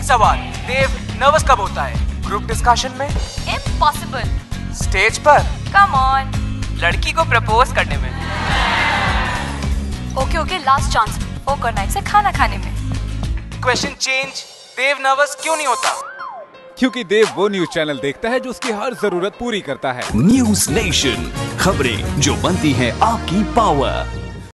एक सवाल देव नर्वस कब होता है? ग्रुप डिस्कशन में? इम्पॉसिबल स्टेज पर? कम ऑन लड़की को प्रपोज करने में। Okay okay last chance poker night से खाना खाने में। क्वेश्चन चेंज देव नर्वस क्यों नहीं होता? क्योंकि देव वो न्यूज़ चैनल देखता है जो उसकी हर ज़रूरत पूरी करता है। न्यूज़ नेशन खबरें जो बनती हैं आपकी पावर